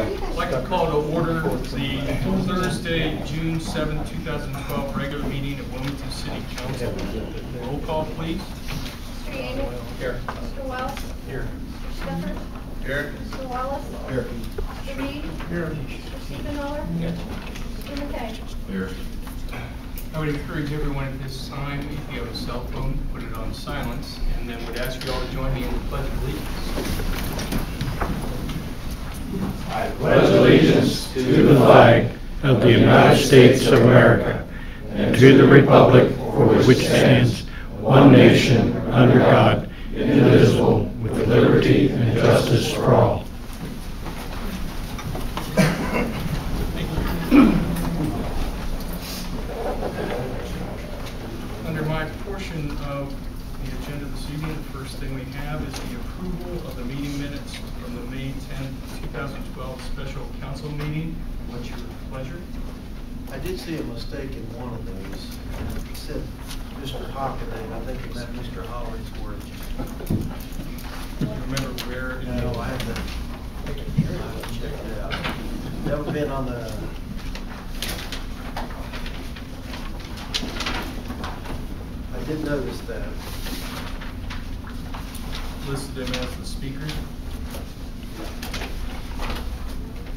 I'd like to call to order the Thursday, June seventh, two 2012 regular meeting of Wilmington City Council. Roll call, please. Mr. Yaney? Here. Mr. Wells? Here. Mr. Stucker? Here. Mr. Wallace? Here. Mr. Reed? Here. Mr. Siegenthaler? Mr. McKay? Here. I would encourage everyone at this time, if you have a cell phone, put it on silence, and then would ask you all to join me in the pledge of allegiance. Pledge allegiance to the flag of the United States of America and to the republic for which stands, one nation, under God, indivisible, with liberty and justice for all. Under my portion of the agenda this evening, the first thing we have is the approval of the meeting minutes from the May 10th, 2012 special council meeting. What's your pleasure? I did see a mistake in one of those. It said Mr. Hockaday, I think it meant Mr. Hollingsworth. Do you remember where? No, I have to, I have to check it out. That would have been on the, I did notice that. Listed him as the speaker.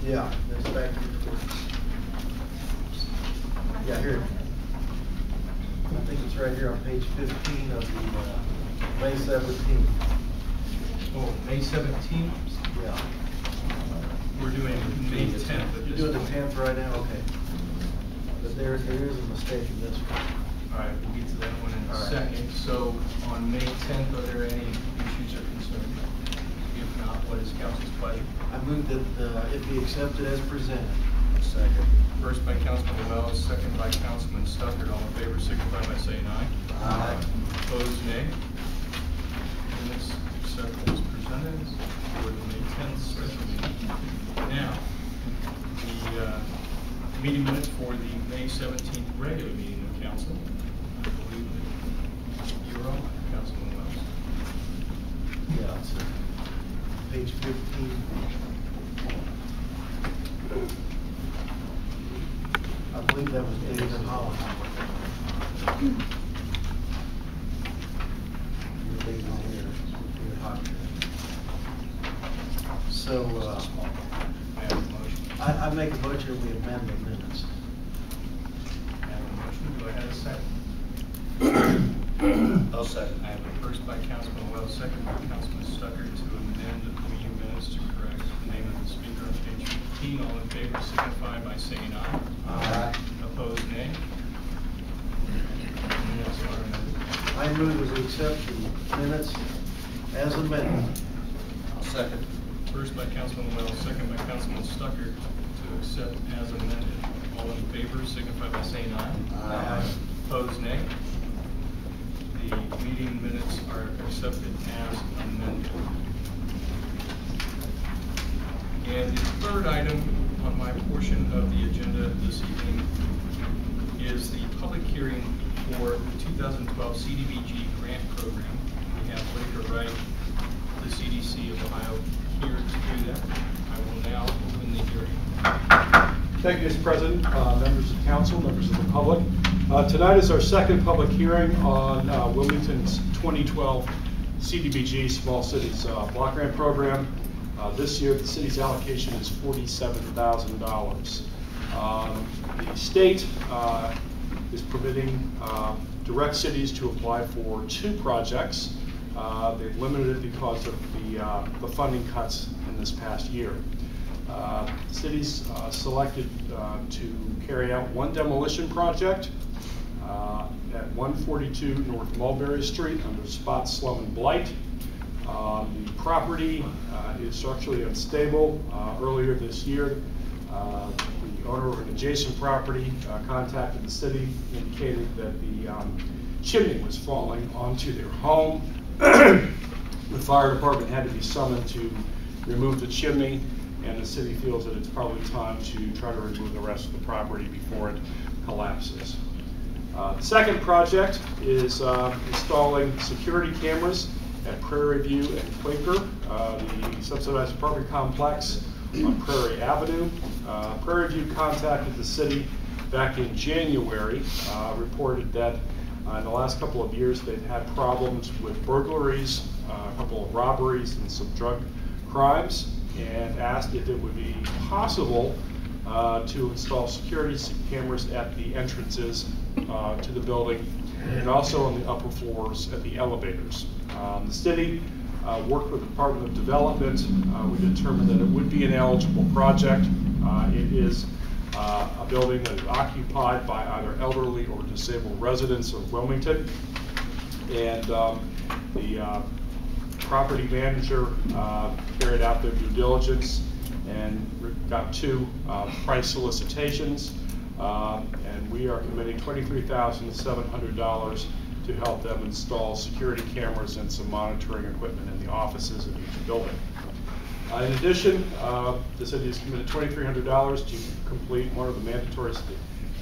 Yeah, that's back here. Yeah, here. I think it's right here on page fifteen of the, uh, May seventeenth. Oh, May 17th, Yeah. we're doing May 10th. at You're doing the point. tenth right now, okay. But there, there is a mistake in this one. All right, we'll get to that one in a right. second. So on May 10th, are there any issues or concerns? If not, what is council's pleasure? I move that uh, it be accepted as presented. Second. First by Councilman Wells, second by Councilman Stucker. All in favor, signify by saying aye. Aye. Opposed, nay. Minutes accepted as presented for the May 10th special meeting. Now, the uh, meeting minutes for the May 17th regular meeting of council. I believe that you're on, Councilman Wells. Yeah, it's uh, page fifteen. I believe that was David Holland. You're leaving here, you're hot. So, uh, I have a. I, I make a motion we amend the minutes. I have a motion. Do I have a second? I'll second. I have a first by Councilman Wells, second by Councilman Stucker to all in favor signify by saying aye. Aye. Opposed, nay. Minutes. I move to an exception, minutes as amended. I'll second. First by Councilman Wells, second by Councilman Stucker to accept as amended. All in favor signify by saying aye. Aye. Opposed, nay. The meeting minutes are accepted as amended. And the third item on my portion of the agenda this evening is the public hearing for the 2012 CDBG grant program. We have Laker Wright, the CDC of Ohio, here to do that. I will now open the hearing. Thank you, Mr. President, uh, members of council, members of the public. Uh, Tonight is our second public hearing on uh, Wilmington's 2012 CDBG Small Cities uh, Block Grant Program. Uh, This year, the city's allocation is $47,000. Um, The state uh, is permitting uh, direct cities to apply for two projects. Uh, They've limited it because of the uh, the funding cuts in this past year. Uh, Cities selected to carry out one demolition project at 142 North Mulberry Street under spot slum and blight. Uh, The property uh, is structurally unstable. Uh, Earlier this year, uh, the owner of an adjacent property uh, contacted the city, indicated that the um, chimney was falling onto their home. The fire department had to be summoned to remove the chimney, and the city feels that it's probably time to try to remove the rest of the property before it collapses. Uh, The second project is uh, installing security cameras at Prairie View and Quaker, uh, the subsidized apartment complex on Prairie Avenue. Uh, Prairie View contacted the city back in January, uh, reported that uh, in the last couple of years, they've had problems with burglaries, uh, a couple of robberies, and some drug crimes, and asked if it would be possible uh, to install security cameras at the entrances to the building and also on the upper floors at the elevators. Um, The city uh, worked with the Department of Development. Uh, We determined that it would be an eligible project. Uh, It is uh, a building that is occupied by either elderly or disabled residents of Wilmington. And um, the uh, property manager carried out their due diligence and got two price solicitations. Um, And we are committing $23,700 to help them install security cameras and some monitoring equipment in the offices of each building. Uh, In addition, uh, the city has committed $2,300 to complete one of the mandatory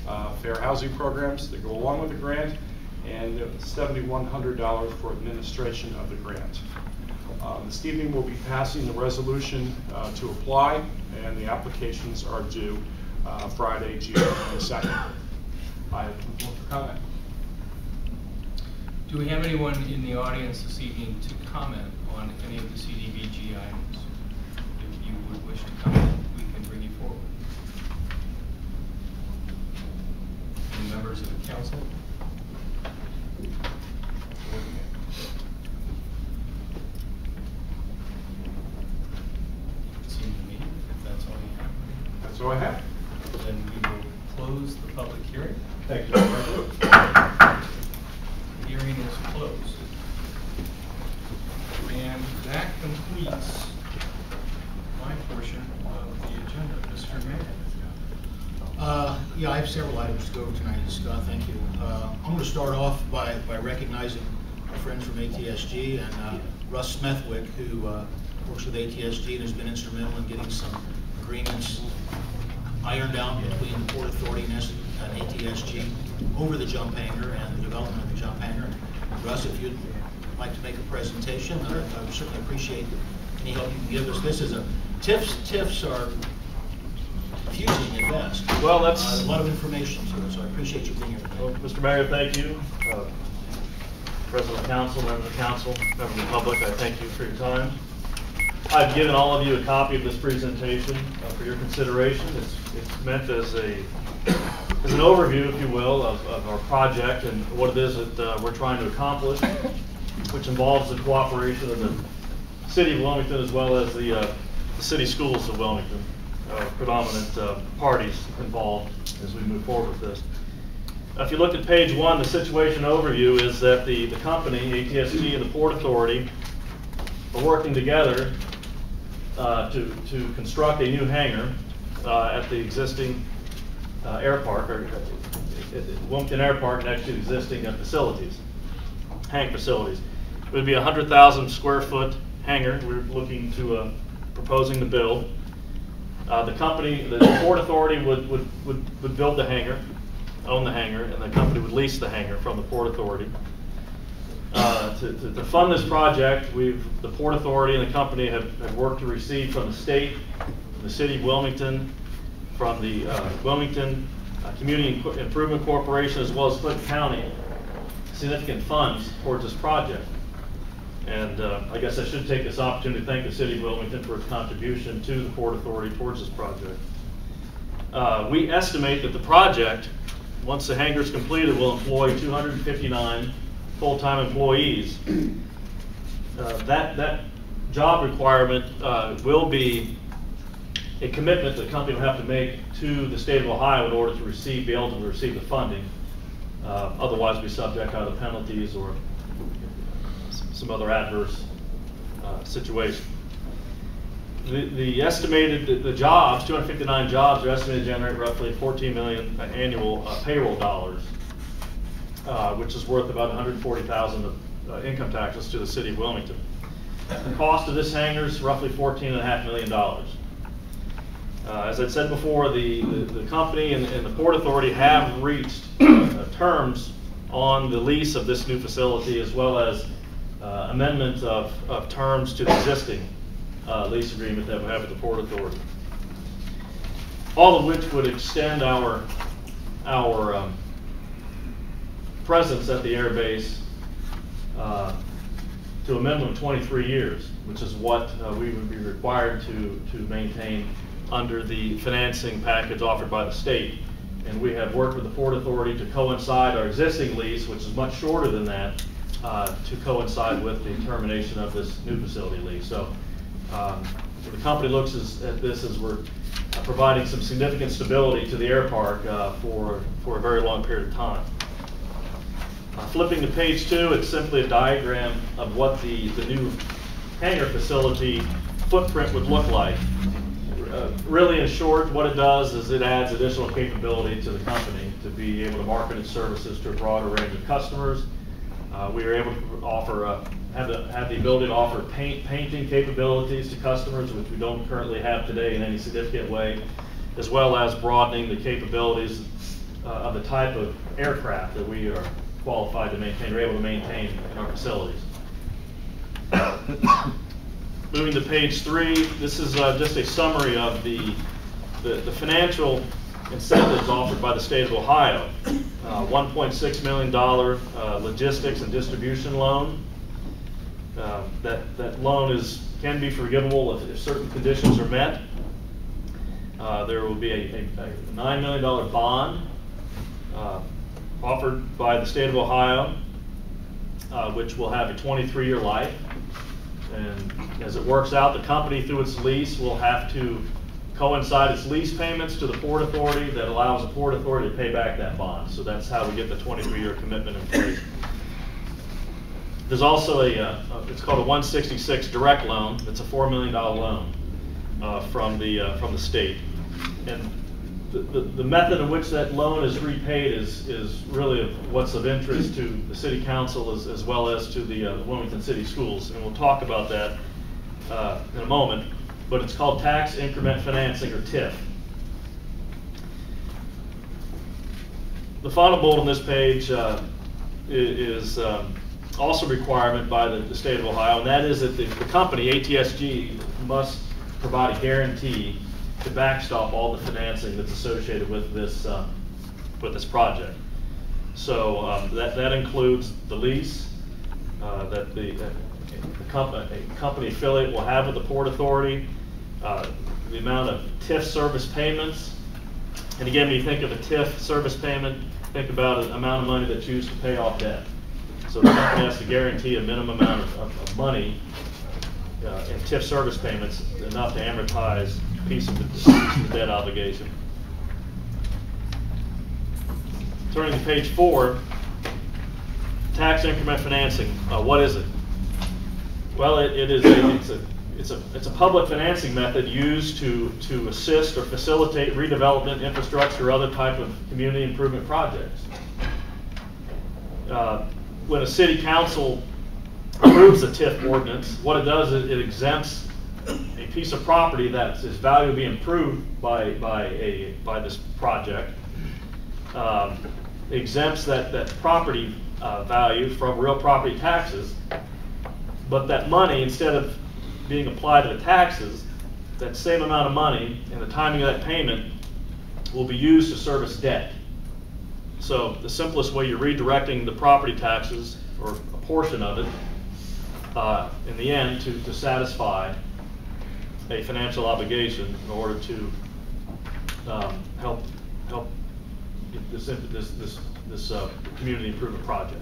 uh, fair housing programs that go along with the grant, and $7,100 for administration of the grant. Uh, This evening, we'll be passing the resolution uh, to apply, and the applications are due uh, Friday, June 22nd. I have for comment. Do we have anyone in the audience this evening to comment on any of the CDBG items? If you would wish to comment, we can bring you forward. Any members of the council? It seemed to me, if that's all That's all I have. then we will close the public hearing. Thank you. The Hearing is closed. And that completes my portion of the agenda. Mr. Mayor? Uh, Yeah, I have several items to go tonight, Scott, thank you. Uh, I'm going to start off by by recognizing our friends from ATSG and uh, Russ Smethwick, who uh, works with ATSG and has been instrumental in getting some agreements ironed out between the Port Authority and ATSG over the jump hangar and the development of the jump hangar. Russ, if you'd like to make a presentation, I I would certainly appreciate any help you can give us. This is a, TIFs, TIFs are confusing at best. Well, that's- Uh, A lot of information it, so I appreciate you being here Well. Mr. Mayor, thank you. Uh, President of Council, members of council, members of the public, I thank you for your time. I've given all of you a copy of this presentation uh, for your consideration. It's, it's meant as a, as an overview, if you will, of, of our project and what it is that uh, we're trying to accomplish, which involves the cooperation of the city of Wilmington as well as the, uh, the city schools of Wilmington, uh, predominant uh, parties involved as we move forward with this. If you look at page one, the situation overview is that the, the company, ATSG and the Port Authority, are working together uh, to, to construct a new hangar uh, at the existing uh, air park, or uh, at Wilmington Air Park next to existing facilities, hang facilities. It would be a hundred thousand square foot hangar we're looking to, proposing to build. Uh, The company, the Port Authority would, would, would would build the hangar, own the hangar, and the company would lease the hangar from the Port Authority. Uh, To, to to fund this project, we've, the Port Authority and the company have, have worked to receive from the state, from the city of Wilmington, from the uh, Wilmington uh, Community Improvement Corporation, as well as Clinton County, significant funds towards this project. And uh, I guess I should take this opportunity to thank the city of Wilmington for its contribution to the Port Authority towards this project. Uh, We estimate that the project, once the hangar is completed, will employ 259 full-time employees. Uh, That, that job requirement uh, will be a commitment the company will have to make to the state of Ohio in order to receive, be able to receive the funding. Uh, Otherwise, be subject to either penalties or some other adverse uh, situation. The, the estimated, the- the jobs, 259 jobs are estimated to generate roughly 14 million annual uh, payroll dollars, uh, which is worth about 140,000 of uh, income taxes to the city of Wilmington. The cost of this hangar is roughly $14.5 million. Uh, As I said before, the, the the company and and the Port Authority have reached uh, terms on the lease of this new facility as well as uh, amendment of, of terms to the existing uh, lease agreement that we have with the Port Authority. all of which would extend our, our um, presence at the air base uh, to a minimum of 23 years, which is what uh, we would be required to, to maintain under the financing package offered by the state. And we have worked with the Port Authority to coincide our existing lease, which is much shorter than that, uh, to coincide with the termination of this new facility lease. So um, the company looks as- at this as we're providing some significant stability to the air park uh, for, for a very long period of time. Uh, Flipping to page two, it's simply a diagram of what the, the new hangar facility footprint would look like. Uh, Really, in short, what it does is it adds additional capability to the company to be able to market its services to a broader range of customers. Uh, We are able to offer, uh, have the, have the ability to offer paint, painting capabilities to customers, which we don't currently have today in any significant way, as well as broadening the capabilities uh, of the type of aircraft that we are qualified to maintain, or able to maintain in our facilities. Moving to page three, this is uh, just a summary of the, the the financial incentives offered by the state of Ohio. Uh, $1.6 million uh, logistics and distribution loan. Uh, That, that loan is, can be forgivable if, if certain conditions are met. Uh, There will be a, a a $9 million bond uh, offered by the state of Ohio, uh, which will have a 23-year life. And as it works out, the company, through its lease, will have to coincide its lease payments to the Port Authority that allows the Port Authority to pay back that bond. So that's how we get the 23-year commitment in place. There's also a, uh, it's called a 166 direct loan. It's a $4 million loan uh, from the, uh, from the state. And the, the the method in which that loan is repaid is, is really of what's of interest to the city council as, as well as to the uh, Wilmington City Schools. And we'll talk about that uh, in a moment, but it's called tax increment financing or TIF. The final bullet on this page uh, is um, also a requirement by the, the state of Ohio, and that is that the, the company, ATSG, must provide a guarantee to backstop all the financing that's associated with this, uh, with this project. So um, that, that includes the lease uh, that the, the company, a company affiliate will have with the Port Authority, uh, the amount of TIF service payments. And again, when you think of a TIF service payment, think about the amount of money that's used to pay off debt. So the company has to guarantee a minimum amount of, of of money uh, in TIF service payments, enough to amortize a piece of the the debt obligation. Turning to page four, tax increment financing, uh, what is it? Well, it, it is, a- it's a, it's a, it's a public financing method used to, to assist or facilitate redevelopment, infrastructure, or other type of community improvement projects. Uh, When a city council approves a TIF ordinance, what it does is it exempts a piece of property that is valued to be improved by, by a, by this project. um, Exempts that, that property uh, value from real property taxes, but that money, instead of being applied to the taxes, that same amount of money and the timing of that payment will be used to service debt. So the simplest way, you're redirecting the property taxes, or a portion of it, uh, in the end, to, to satisfy a financial obligation in order to um, help, help this, this, this, this uh, community improvement project.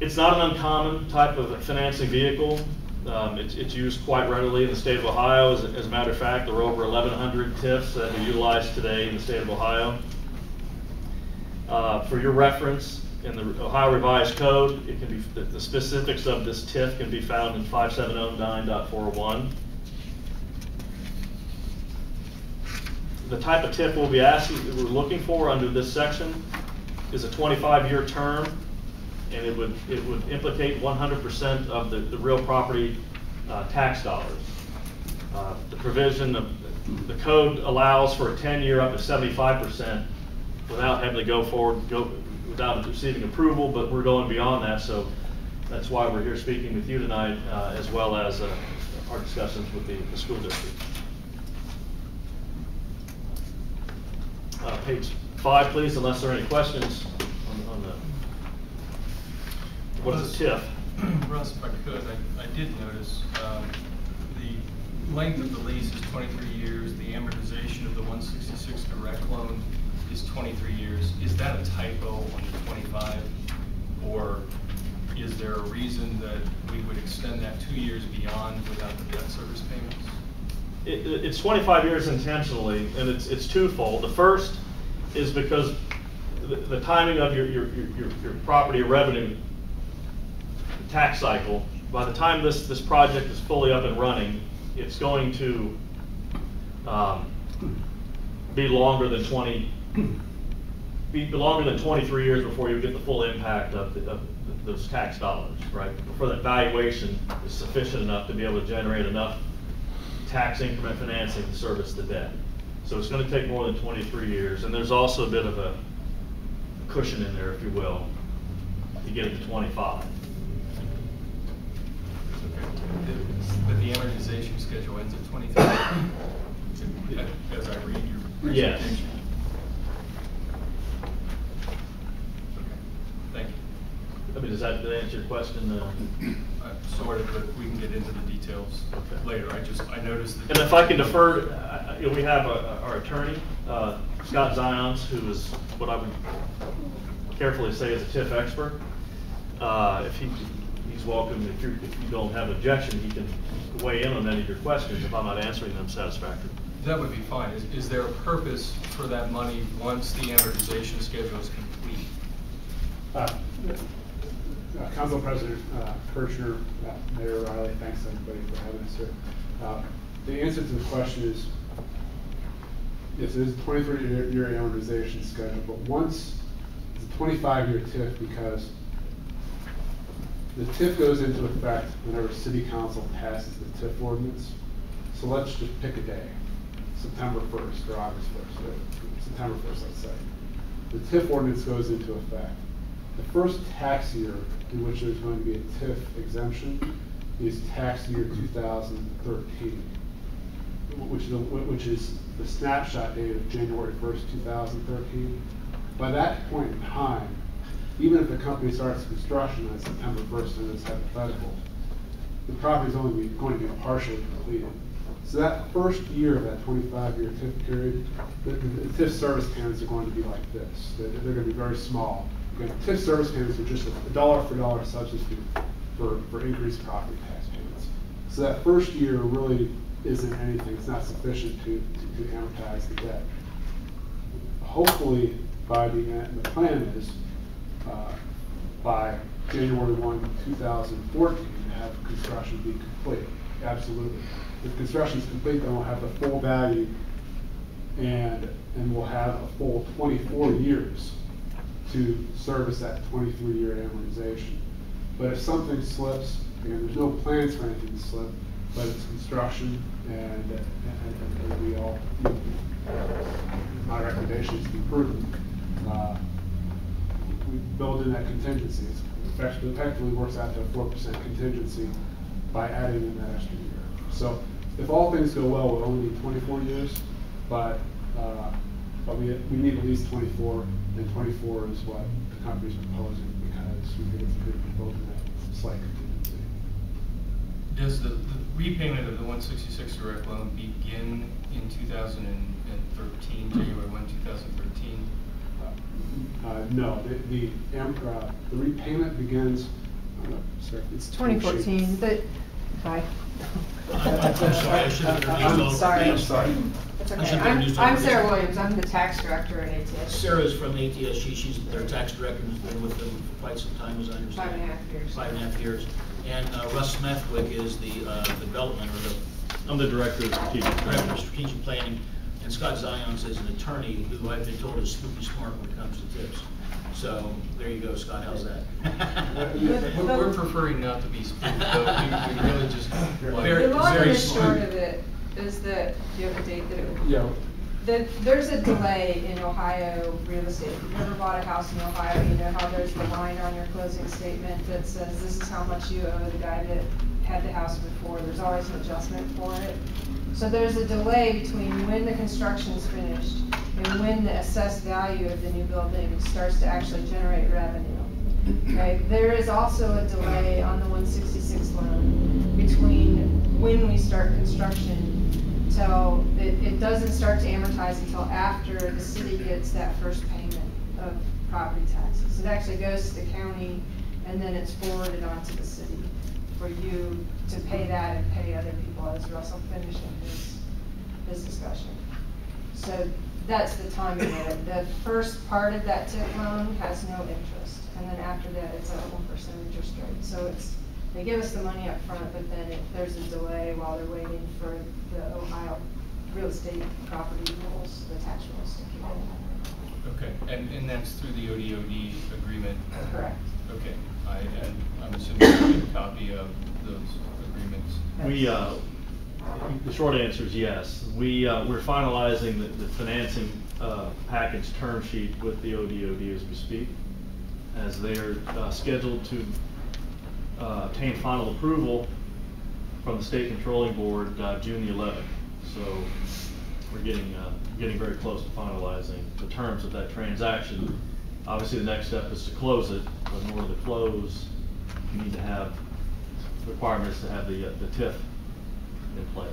It's not an uncommon type of financing vehicle. Um, It's, it's used quite readily in the state of Ohio. As, as a matter of fact, there are over 1,100 TIFs that are utilized today in the state of Ohio. Uh, For your reference, in the Ohio Revised Code, it can be, the- the specifics of this TIF can be found in 5709.41. The type of TIF we'll be asking, we're looking for under this section is a 25-year term, and it would, it would implicate 100% of the, the real property uh, tax dollars. Uh, The provision of, the code allows for a 10-year up to 75% without having to go forward, go, without receiving approval, but we're going beyond that, so that's why we're here speaking with you tonight, uh, as well as uh, our discussions with the, the school district. page five, please, unless there are any questions what is a TIF? Russ, if I could, I, I did notice, um, the length of the lease is twenty-three years, the amortization of the one sixty-six direct loan is twenty-three years. Is that a typo on the twenty-five? Or is there a reason that we would extend that two years beyond without the debt service payments? It, it- it's twenty-five years intentionally, and it's, it's twofold. The first is because the, the timing of your, your, your- your property revenue tax cycle, by the time this, this project is fully up and running, it's going to, um, be longer than twenty, be longer than twenty-three years before you get the full impact of, the- of those tax dollars, right? Before that valuation is sufficient enough to be able to generate enough tax increment financing to service the debt. So it's gonna take more than twenty-three years, and there's also a bit of a cushion in there, if you will, to get it to twenty-five. But the amortization schedule ends at twenty-three, as I read your Yes. presentation. Okay, Thank you. I mean, does that, answer your question? uh? Uh, Sort of, but we can get into the details Okay. later. I just, I noticed that. And if I can defer, uh, you know, we have uh, our attorney, uh, Scott Ziance, who is what I would carefully say is a TIF expert. Uh, If he, he's welcome, if you, if you don't have objection, he can weigh in on any of your questions if I'm not answering them satisfactorily. That would be fine. Is, is there a purpose for that money once the amortization schedule is complete? Uh, uh, Council President uh, Kirchner, uh, Mayor Riley, thanks everybody for having us here. Uh, The answer to the question is, yes, it is a twenty-three year year amortization schedule, but once, it's a twenty-five year TIF because the TIF goes into effect whenever city council passes the TIF ordinance. So let's just pick a day, September first or August first, or September first, let's say. The TIF ordinance goes into effect. The first tax year in which there's going to be a TIF exemption is tax year two thousand thirteen, which is, the- which is the snapshot date of January first, two thousand thirteen. By that point in time, even if the company starts construction on September first, and it's hypothetical, the property is only going to be partially completed. So that first year of that twenty-five year TIF period, the, the TIF service payments are going to be like this. They're, they're gonna be very small. Again, TIF service payments are just a dollar for dollar substitute for, for increased property tax payments. So that first year really isn't anything, it's not sufficient to, to to amortize the debt. Hopefully, by the end, the plan is, uh, by January one, two thousand fourteen, to have construction be complete. Absolutely. If construction is complete, then we'll have the full value and, and we'll have a full twenty-four years to service that twenty-three year amortization. But if something slips, again, there's no plans for anything to slip, but it's construction and, and, and- and we all, my recommendation is to be prudent. Uh, Build in that contingency. It's Effectively, works out to a four percent contingency by adding in that extra year. So if all things go well, we'll only need twenty-four years, but, uh, but we, we need at least twenty-four, and twenty-four is what the company's proposing because we think it's good proposal, that slight contingency. Does the, the repayment of the one sixty-six direct loan begin in two thousand and thirteen, January one, two thousand thirteen? Uh, no, the, the, am- uh, the repayment begins, uh, sorry, it's. It's 2014, the, hi. I'm sorry, I should have introduced all. I'm sorry. I'm sorry. It's I okay. should I'm, I'm Sarah Williams, I'm the tax director at ATS. Sarah's from ATSG, she's their tax director, and has been with them for quite some time, as I understand. Five and a half years. Five and a half years. And uh, Russ Smethwick is the uh, development, or the I'm the director of strategic Director of planning. Strategic Planning, and Scott Ziance is an attorney who I've been told is spooky smart when it comes to TIFs. So, there you go, Scott, how's that? We're, we're preferring not to be spooked, but we, we really just, very, The long and very the short smart. of it is that, do you have a date that it would? Yeah, that there's a delay in Ohio real estate. If you've never bought a house in Ohio, you know how there's the line on your closing statement that says this is how much you owe the guy that had the house before. There's always an adjustment for it. So there's a delay between when the construction's finished and when the assessed value of the new building starts to actually generate revenue. Okay, there is also a delay on the one sixty-six loan between when we start construction till, it, it doesn't start to amortize until after the city gets that first payment of property taxes. It actually goes to the county and then it's forwarded on to the city for you to pay that and pay other people as Russell finished his, his discussion. So that's the timing of it. The first part of that TIF loan has no interest, and then after that, it's at one percent interest rate. So it's, they give us the money up front, but then if there's a delay while they're waiting for the Ohio real estate property rules, the tax rules to kick in. Okay, and, and that's through the ODOD agreement? Correct. Okay, I, I'm assuming you have a copy of those agreements? We, uh, the short answer is yes. We, uh, we're finalizing the, the financing, uh, package term sheet with the ODOD as we speak, as they're, uh, scheduled to, uh, obtain final approval from the state controlling board, uh, June the eleventh. So we're getting, uh, getting very close to finalizing the terms of that transaction. Obviously, the next step is to close it, but in order to close, you need to have requirements to have the, uh, the TIF in place.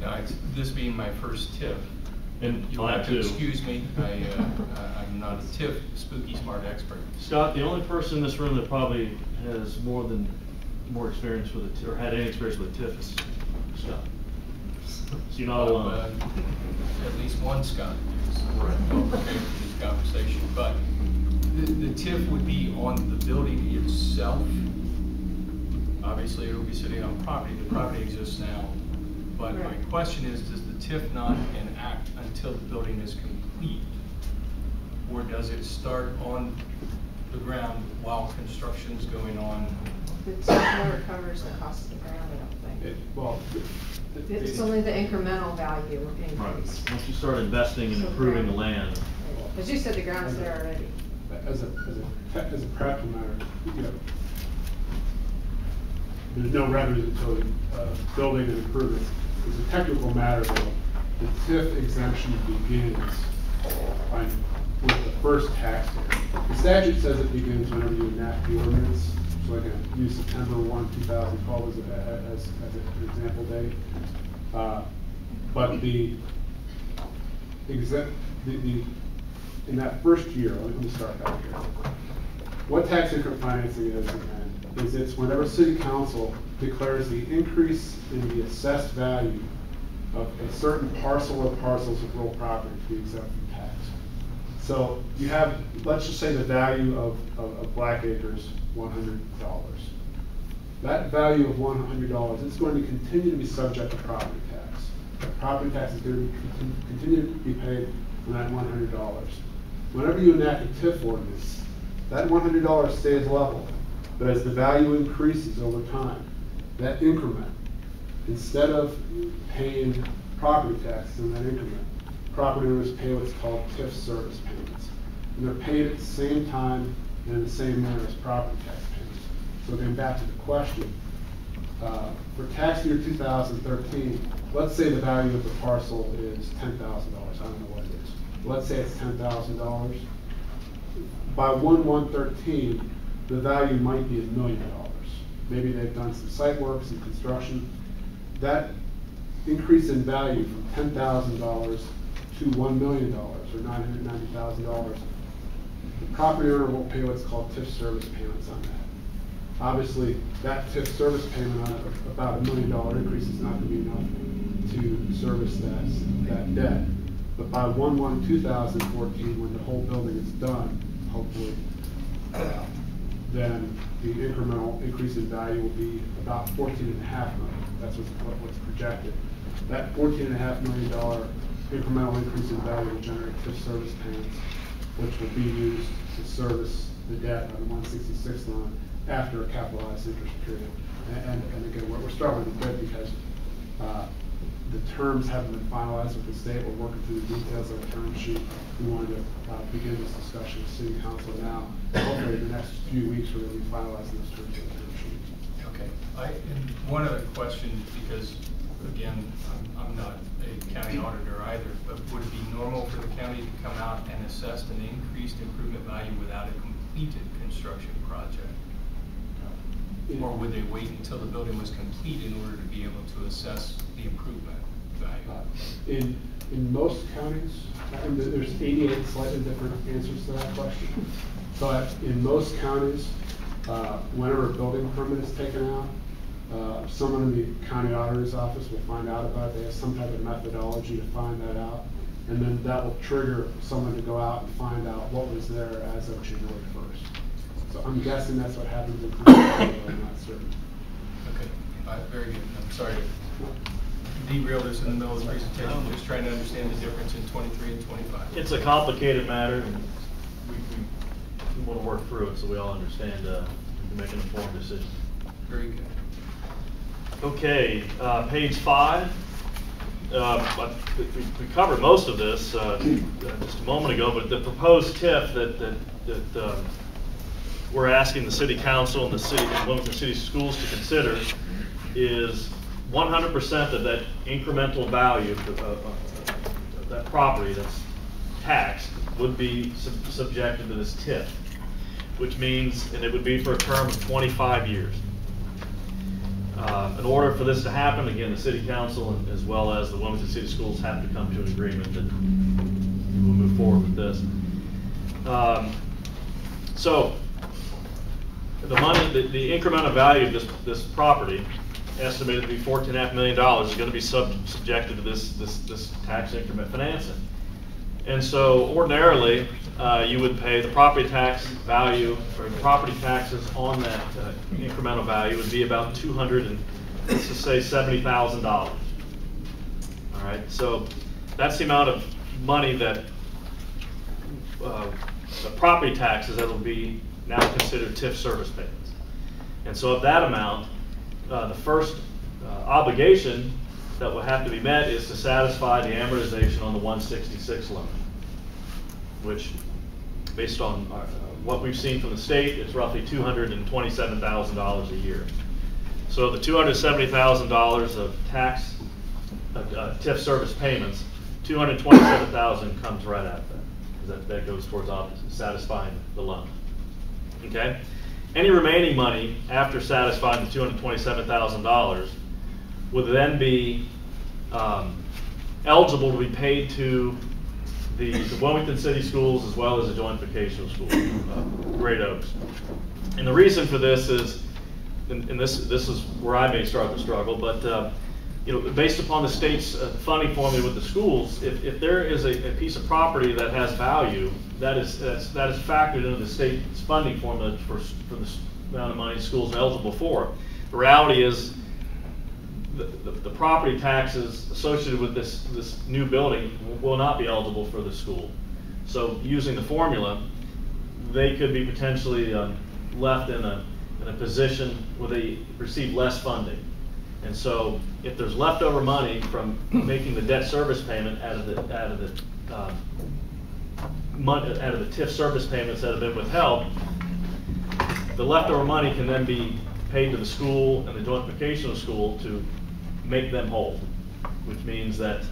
Now, it's, this being my first TIF, And you'll mine have to too. excuse me, I, uh, I- I'm not a TIF spooky smart expert. Scott, the only person in this room that probably has more than, more experience with it, or had any experience with TIF is Scott. So you're not Well, alone. uh, At least one Scott is well for this conversation, but the, the TIF would be on the building itself. Obviously, it'll be sitting on property, the property exists now. But my question is, does the TIF not enact until the building is complete? Or does it start on the ground while construction's going on? The TIF never covers the cost of the ground, I don't It- think. Well. the- the- It's only the incremental value Right. Once you start investing and So improving the land, As you said, the ground's there already. As a, as a, as a practical matter, you know, there's no revenue until, uh, building and improvement. As a technical matter, though, the TIF exemption begins on, with the first tax year. The statute says it begins whenever you enact the ordinance, so I can use September one, two thousand twelve as, a- as, as an example date. Uh, But the exempt, the, the, in that first year, let me start back here. What tax increment financing is, again, is it's whenever city council declares the increase in the assessed value of a certain parcel or parcels of real property to be exempt from tax. So you have, let's just say the value of, of, of Blackacre's, one hundred dollars. That value of one hundred dollars, it's going to continue to be subject to property tax. Property tax is going to continue to be paid on that one hundred dollars. Whenever you enact a TIF ordinance, that one hundred dollars stays level. But as the value increases over time, that increment, instead of paying property taxes in that increment, property owners pay what's called TIF service payments. And they're paid at the same time and in the same manner as property tax payments. So again, back to the question, uh, for tax year two thousand thirteen, let's say the value of the parcel is ten thousand dollars, I don't know what it is. Let's say it's ten thousand dollars. By one one thirteen, the value might be a million dollars. Maybe they've done some site work, some construction. That increase in value from ten thousand dollars to one million dollars, or nine hundred ninety thousand dollars, the property owner won't pay what's called TIF service payments on that. Obviously, that TIF service payment on about a million dollar increase is not gonna be enough to service that, that debt. But by 1-1-2014, when the whole building is done, hopefully, then the incremental increase in value will be about fourteen and a half million. That's what's, what- what's projected. That fourteen and a half million dollar incremental increase in value will generate TIF service payments, which will be used to service the debt on the one sixty-six loan after a capitalized interest period. And, and- and again, we're, we're struggling a bit because, uh, the terms haven't been finalized with the state. We're working through the details of the term sheet. We wanted to, uh, begin this discussion with city council now. Hopefully, in the next few weeks, we're gonna be finalizing this term sheet. term sheet. Okay, I, and one other question, because, again, I'm, I'm not a county auditor, either, but would it be normal for the county to come out and assess an increased improvement value without a completed construction project? Or would they wait until the building was complete in order to be able to assess the improvement Uh, value? In, in most counties, and there's 88 slightly different answers to that question, but in most counties, uh, whenever a building permit is taken out, uh, someone in the county auditor's office will find out about it. They have some type of methodology to find that out. And then that will trigger someone to go out and find out what was there as of January 1st. So I'm guessing that's what happens in Colorado, but I'm not certain. Okay, all right, very good. I'm sorry to derail this in the middle of the presentation, just trying to understand the difference in twenty-three and twenty-five. It's a complicated matter, and we, we, we wanna work through it so we all understand, uh, to make an informed decision. Very good. Okay, uh, page five. Uh, we, we we covered most of this, uh, just a moment ago, but the proposed TIF that, that, that, um, we're asking the city council and the city, and Wilmington City Schools to consider is one hundred percent of that incremental value of, that property that's taxed would be sub- subjected to this TIF, which means, and it would be for a term of twenty-five years. Uh, In order for this to happen, again, the city council and as well as the Wilmington City Schools have to come to an agreement that we will move forward with this. Um, So, the money, the, the incremental value of this, this property, estimated to be fourteen and a half million dollars, is gonna be sub, subjected to this, this, this tax increment financing. And so ordinarily, uh, you would pay the property tax value, or property taxes on that uh, incremental value would be about two hundred and, let's just say seventy thousand dollars. All right, so that's the amount of money that, uh, the property taxes that will be now considered TIF service payments. And so of that amount, uh, the first uh, obligation that will have to be met is to satisfy the amortization on the 166 loan, which, based on uh, what we've seen from the state, is roughly $227,000 a year. So the $270,000 of tax, uh, uh, TIF service payments, 227,000 dollars comes right out of that, because that, that goes towards satisfying the loan. Okay? Any remaining money after satisfying the two hundred twenty-seven thousand dollars would then be um, eligible to be paid to the the Wilmington City Schools as well as the joint vocational school, uh, Great Oaks. And the reason for this is, and and this, this is where I may start the struggle, but, uh, you know, based upon the state's uh, funding formula with the schools, if, if there is a, a piece of property that has value, that is, that's, that is factored into the state's funding formula for, for the amount of money schools are eligible for. The reality is, the, the, the property taxes associated with this, this new building will not be eligible for the school. So using the formula, they could be potentially um, left in a, in a position where they receive less funding. And so if there's leftover money from making the debt service payment out of the, out of the, um, mon- out of the TIF service payments that have been withheld, the leftover money can then be paid to the school and the joint vocational school to make them whole, which means that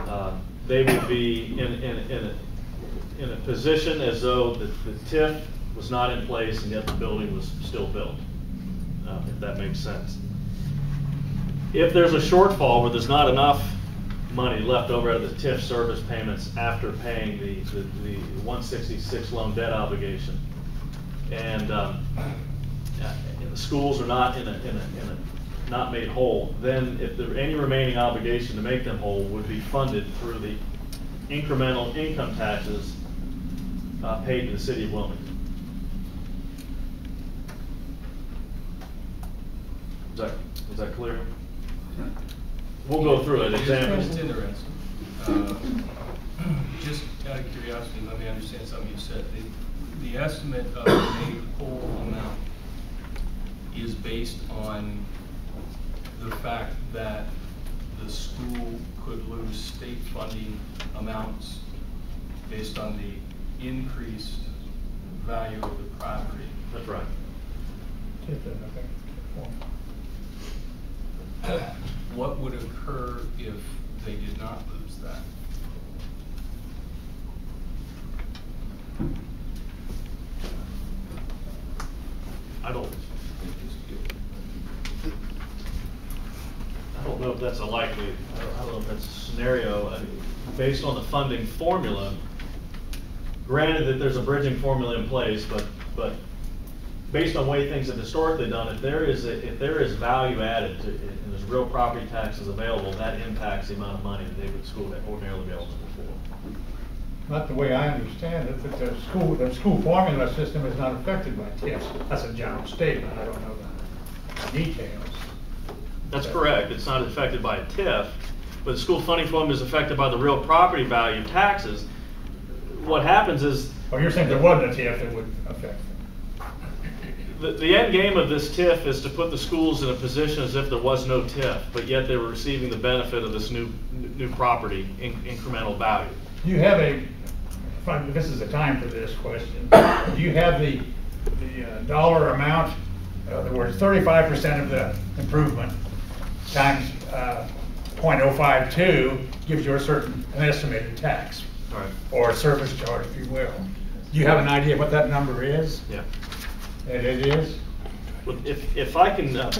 uh, they will be in, in, in a, in a position as though the, the TIF was not in place and yet the building was still built, uh, if that makes sense. If there's a shortfall where there's not enough money left over out of the TIF service payments after paying the, the, the one sixty-six loan debt obligation, and, um, and the schools are not in a, in a, in a, not made whole, then if there, any remaining obligation to make them whole would be funded through the incremental income taxes uh, paid to the city of Wilmington. Is that, is that clear? We'll go through it, It's examine it's it. interesting. Uh, Just out of curiosity, let me understand something you said. The, the estimate of the made whole amount is based on the fact that the school could lose state funding amounts based on the increased value of the property. That's right. what would occur if they did not lose that? I don't. I don't know if that's a likely. I don't, I don't know if that's a scenario. I mean, based on the funding formula, granted that there's a bridging formula in place, but but based on the way things have historically done, if there is, a- if there is value added to, and there's real property taxes available, that impacts the amount of money that they would school that ordinarily be eligible for. Not the way I understand it, that the school, the school formula system is not affected by TIFs. That's a general statement, I don't know the details. That's correct, it's not affected by a TIF, but the school funding formula is affected by the real property value taxes. What happens is, Oh, you're saying there wasn't a TIF that would affect? The, the end game of this TIF is to put the schools in a position as if there was no TIF, but yet they were receiving the benefit of this new, new property in- incremental value. Do you have a, this is the time for this question, do you have the, the uh, dollar amount? In other words, thirty-five percent of the improvement times uh, .052 gives you a certain, an estimated tax, right. or a service charge, if you will. Do you have an idea what that number is? Yeah. It is? If, if I can, uh,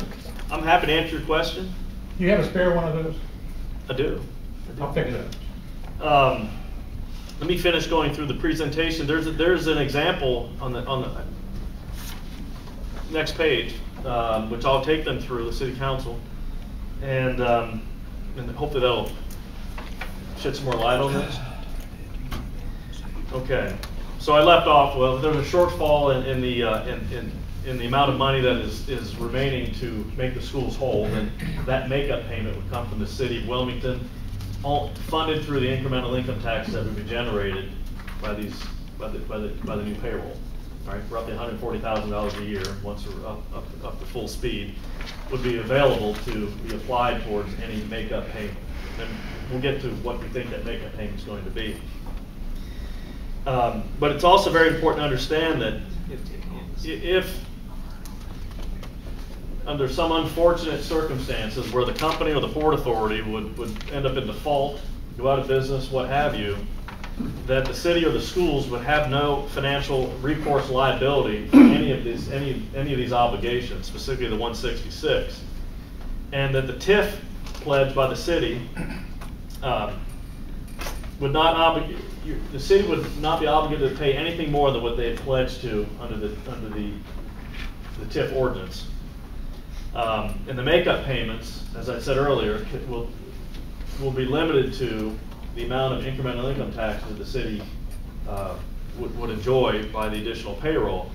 I'm happy to answer your question. You have a spare one of those? I do. I'll pick it up. Um, let me finish going through the presentation. There's, a- there's an example on the, on the next page, um, which I'll take them through, the city council. And, um, and hopefully that'll shed some more light on this. Okay, so I left off, well, there's a shortfall in, in the, uh, in, in, in the amount of money that is, is remaining to make the schools whole, and that makeup payment would come from the city of Wilmington, all funded through the incremental income tax that would be generated by these, by the, by the, by the new payroll. All right, roughly hundred forty thousand dollars a year, once we're up, up, up to full speed, would be available to be applied towards any makeup payment. And we'll get to what we think that makeup payment is going to be. Um, But it's also very important to understand that if- if, under some unfortunate circumstances where the company or the Port Authority would, would end up in default, go out of business, what have you, that the city or the schools would have no financial recourse liability for any of these, any, any of these obligations, specifically the one sixty-six. And that the TIF pledged by the city, um, would not obligate, the city would not be obligated to pay anything more than what they had pledged to under the, under the, the TIF ordinance. Um, and the makeup payments, as I said earlier, will, will be limited to the amount of incremental income taxes the city, uh, would, would enjoy by the additional payroll.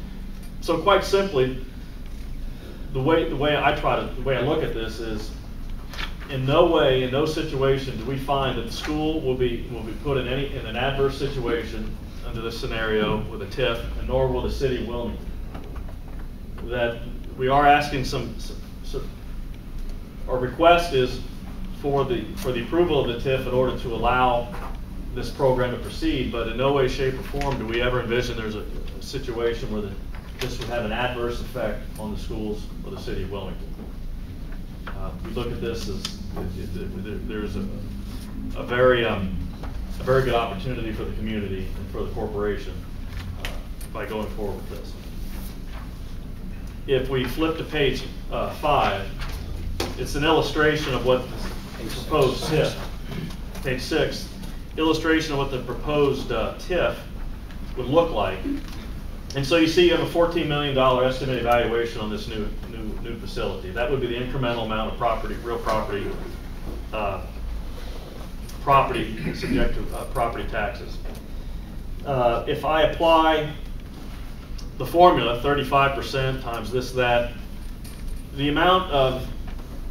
So quite simply, the way, the way I try to, the way I look at this is, in no way, in no situation do we find that the school will be, will be put in any, in an adverse situation under this scenario with a TIF, and nor will the city of Wilmington. That we are asking some, some- some- our request is for the, for the approval of the TIF in order to allow this program to proceed, but in no way, shape, or form do we ever envision there's a, a situation where the, this would have an adverse effect on the schools or the city of Wilmington. Uh, We look at this as, it- it- there- there's a, a very, um, a very good opportunity for the community and for the corporation uh, by going forward with this. If we flip to page uh, five, it's an illustration of what the proposed TIF, page six, illustration of what the proposed uh, TIF would look like. And so you see you have a $14 million estimated valuation on this new, new, new facility. That would be the incremental amount of property, real property, uh, property subject to uh, property taxes. Uh, If I apply the formula, thirty-five percent times this, that, the amount of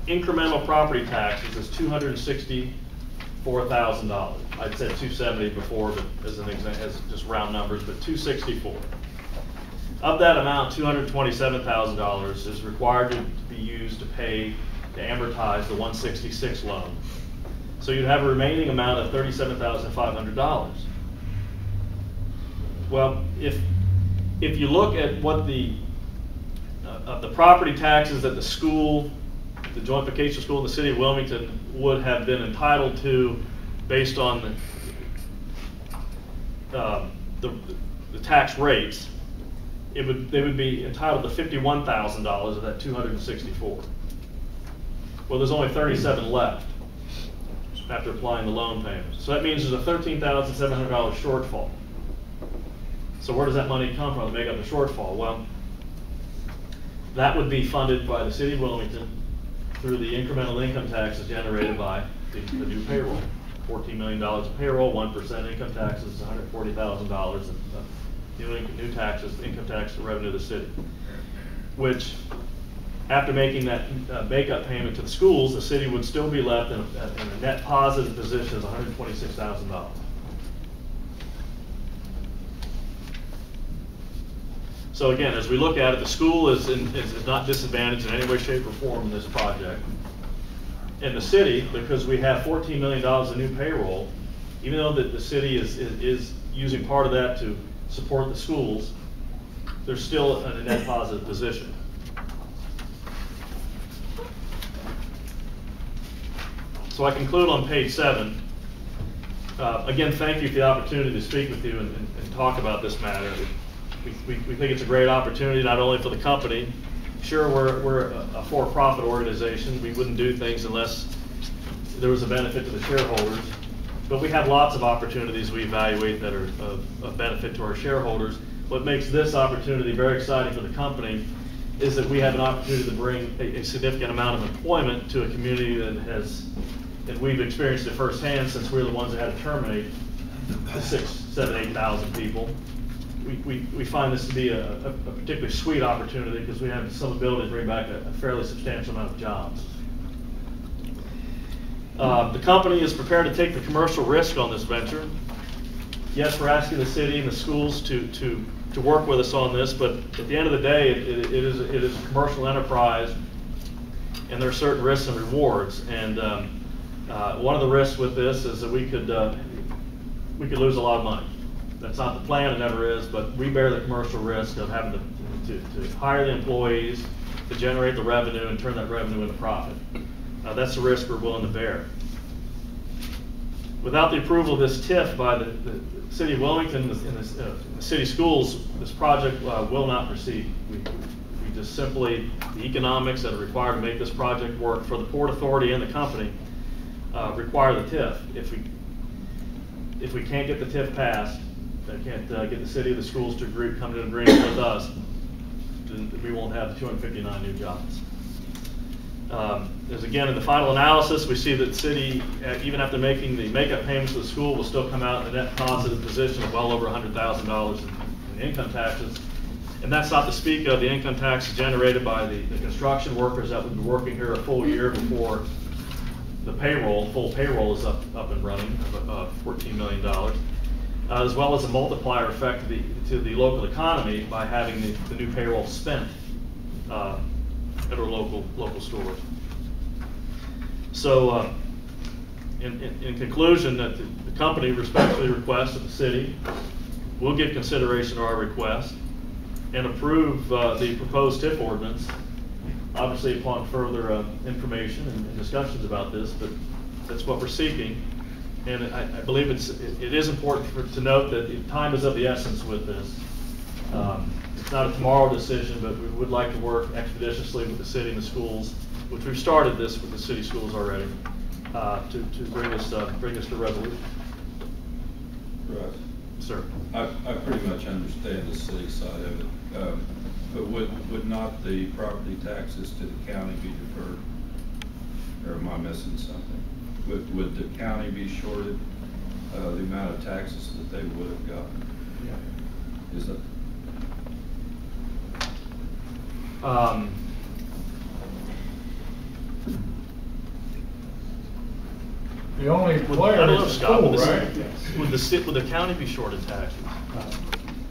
incremental property taxes is two hundred and sixty-four thousand dollars. I'd said two seventy before, but as an exa, as just round numbers, but two sixty-four. Of that amount, two hundred and twenty-seven thousand dollars is required to be used to pay, to amortize the one sixty-six loan. So you'd have a remaining amount of thirty-seven thousand five hundred dollars. Well, if, if you look at what the, uh, of the property taxes that the school, the joint vocational school in the city of Wilmington would have been entitled to based on the, uh, the, the tax rates, it would, they would be entitled to fifty-one thousand dollars of that two hundred and sixty-four. Well, there's only thirty-seven left. after applying the loan payments. So that means there's a thirteen thousand seven hundred dollar shortfall. So where does that money come from to make up the shortfall? Well, that would be funded by the city of Wilmington through the incremental income taxes generated by the, the new payroll. Fourteen million dollars of payroll, one percent income taxes, hundred forty thousand dollars of, of new, new taxes, income tax revenue of the city. Which, after making that uh, makeup payment to the schools, the city would still be left in a, in a net positive position of hundred twenty-six thousand dollars. So again, as we look at it, the school is, in- is is not disadvantaged in any way, shape, or form in this project. In the city, because we have fourteen million dollars in new payroll, even though that the city is, is is using part of that to support the schools, they're still in a net positive position. So I conclude on page seven. Uh, Again, thank you for the opportunity to speak with you and, and- and talk about this matter. We, we, we think it's a great opportunity, not only for the company. Sure, we're, we're a a for-profit organization. We wouldn't do things unless there was a benefit to the shareholders. But we have lots of opportunities we evaluate that are of, of benefit to our shareholders. What makes this opportunity very exciting for the company is that we have an opportunity to bring a, a significant amount of employment to a community that has, that we've experienced it firsthand since we're the ones that had to terminate six, seven, eight thousand people. We, we, we find this to be a, a a particularly sweet opportunity because we have some ability to bring back a a fairly substantial amount of jobs. Uh, The company is prepared to take the commercial risk on this venture. Yes, we're asking the city and the schools to, to, to work with us on this, but at the end of the day, it it is, it is a commercial enterprise, and there are certain risks and rewards. And um, uh, one of the risks with this is that we could, uh, we could lose a lot of money. That's not the plan, it never is, but we bear the commercial risk of having to, to, to hire the employees, to generate the revenue and turn that revenue into profit. Uh, that's the risk we're willing to bear. Without the approval of this TIF by the, the city of Wilmington and the, uh, the city schools, this project uh, will not proceed. We, we just simply, the economics that are required to make this project work for the Port Authority and the company uh, require the TIF. If we, if we can't get the TIF passed, they can't uh, get the city the schools to agree, come to an agreement with us, then we won't have the 259 new jobs. Um, As again, in the final analysis, we see that city, uh, even after making the makeup payments to the school, will still come out in a net positive position of well over $100,000 in- in income taxes. And that's not to speak of the income taxes generated by the the construction workers that would be working here a full year before the payroll, full payroll is up, up and running, of uh, $14 million, uh, as well as a multiplier effect to the, to the local economy by having the, the new payroll spent uh, at our local, local stores. So, uh, in, in- in conclusion, that the the company respectfully requests that the city will give consideration to our request and approve uh, the proposed TIF ordinance, obviously upon further uh, information and and discussions about this, but that's what we're seeking. And I, I believe it's, it it is important for- to note that time is of the essence with this. Um, not a tomorrow decision, but we would like to work expeditiously with the city and the schools, which we've started this with the city schools already, uh, to, to bring this, uh, bring this to resolution. Russ, Sir? I, I pretty much understand the city side of it, um, but would, would not the property taxes to the county be deferred? Or am I missing something? Would, would the county be shorted, uh, the amount of taxes that they would have gotten? Is that, Um, The only Would, player don't is the Scott, school, would the, right? ci- would the, ci- would the county be shorted taxes? Uh,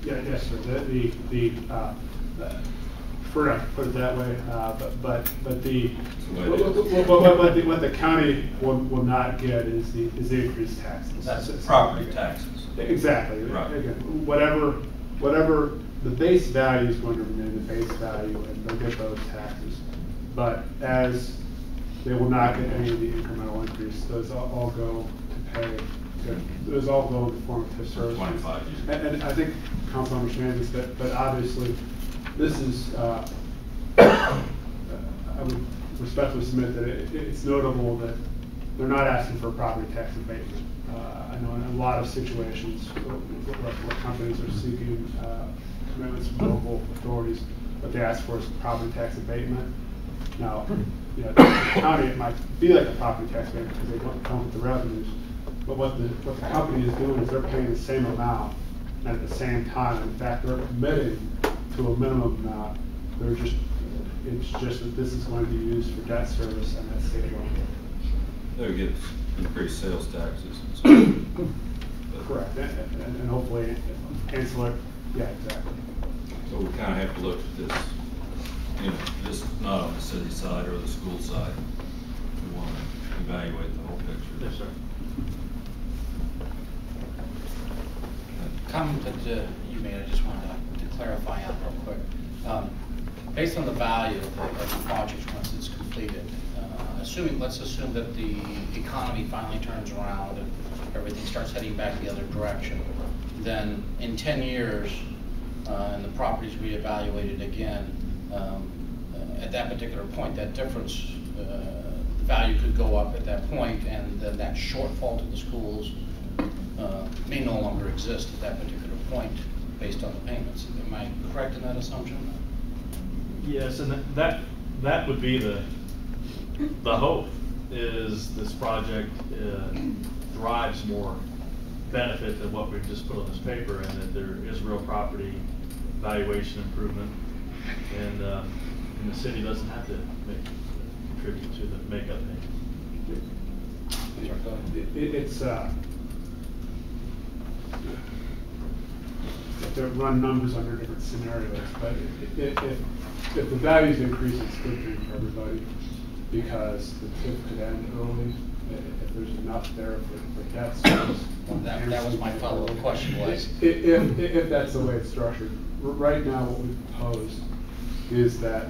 Yeah, yes, sir, the, the, the, uh, uh, prefer to put it that way, uh, but, but, but the, the what, what- what- what the, what the county will, will not get is the, is the increased taxes. that's property taxes? Exactly. Right. Again, Whatever, whatever, the base value is going to remain the base value, and they'll get those taxes. But as they will not get any of the incremental increase, those all all go to pay, those all go in the form of TIF services. 25 years. And, and I think council understands this, but, but obviously, this is, uh, I would respectfully submit that it, it's notable that they're not asking for a property tax abatement. Uh, I know in a lot of situations where where companies are seeking uh, commitments from local authorities, what they ask for is property tax abatement. Now, you know, the county, it might be like a property tax abatement because they don't come with the revenues. But what the, what the company is doing is they're paying the same amount at the same time. In fact, they're committing to a minimum amount. They're just, it's just that this is going to be used for debt service and that's state loan. They'll get increased sales taxes and stuff. Correct, and, and- and hopefully ancillary, yeah, exactly. So we kind of have to look at this, you know, just not on the city side or the school side. We want to evaluate the whole picture. Yes, sir. comment that uh, you made, I just wanted to- to clarify on real quick. Um, Based on the value of the of the project once it's completed, uh, assuming, let's assume that the economy finally turns around and everything starts heading back the other direction, then in 10 years, and the property's reevaluated again, um, uh, at that particular point, that difference, uh, value could go up at that point, and then that shortfall to the schools uh, may no longer exist at that particular point based on the payments. Am I correct in that assumption? Yes, and that- that, that would be the, the hope, is this project uh, drives more benefit than what we've just put on this paper, and that there is real property valuation improvement, and, uh, and the city doesn't have to make, contribute to the makeup payment. Sorry, go ahead. It, it- it's, uh, if they run numbers under different scenarios, but i- i- if, if the values increase, it's good thing for everybody, because the TIF could end early, i- if there's enough there for, for debt service. That- that was my follow-up question was- If, if, if that's the way it's structured. R- Right now, what we've proposed is that